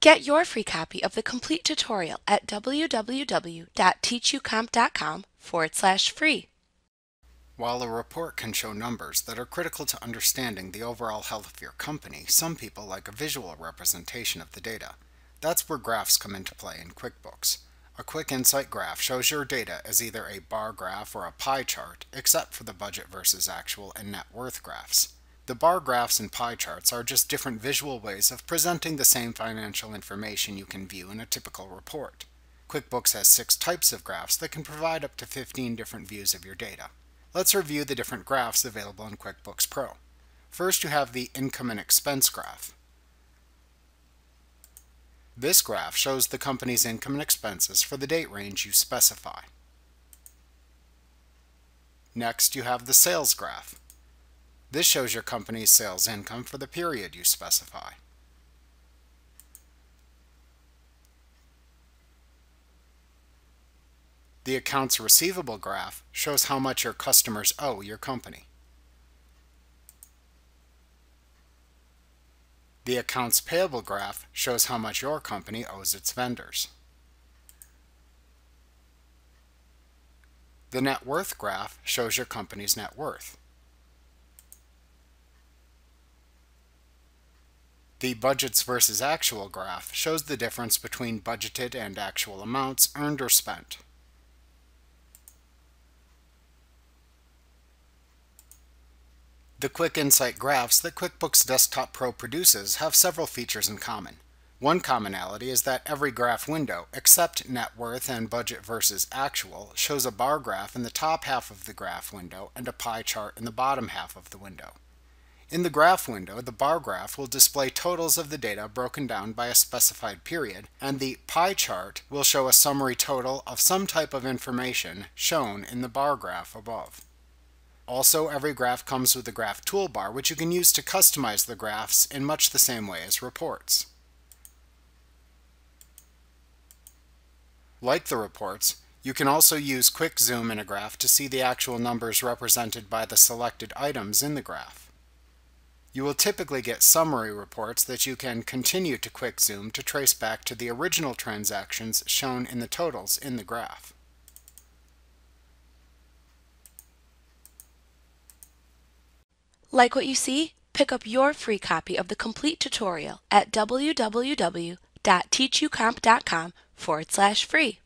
Get your free copy of the complete tutorial at www.teachucomp.com forward slash free. While a report can show numbers that are critical to understanding the overall health of your company, some people like a visual representation of the data. That's where graphs come into play in QuickBooks. A quick insight graph shows your data as either a bar graph or a pie chart, except for the budget versus actual and net worth graphs. The bar graphs and pie charts are just different visual ways of presenting the same financial information you can view in a typical report. QuickBooks has six types of graphs that can provide up to 15 different views of your data. Let's review the different graphs available in QuickBooks Pro. First, you have the income and expense graph. This graph shows the company's income and expenses for the date range you specify. Next, you have the sales graph. This shows your company's sales income for the period you specify. The accounts receivable graph shows how much your customers owe your company. The accounts payable graph shows how much your company owes its vendors. The net worth graph shows your company's net worth. The budgets versus actual graph shows the difference between budgeted and actual amounts earned or spent. The Quick Insight graphs that QuickBooks Desktop Pro produces have several features in common. One commonality is that every graph window, except net worth and budget versus actual, shows a bar graph in the top half of the graph window and a pie chart in the bottom half of the window. In the graph window, the bar graph will display totals of the data broken down by a specified period, and the pie chart will show a summary total of some type of information shown in the bar graph above. Also, every graph comes with a graph toolbar, which you can use to customize the graphs in much the same way as reports. Like the reports, you can also use quick zoom in a graph to see the actual numbers represented by the selected items in the graph. You will typically get summary reports that you can continue to quick zoom to trace back to the original transactions shown in the totals in the graph. Like what you see? Pick up your free copy of the complete tutorial at www.teachucomp.com forward slash free.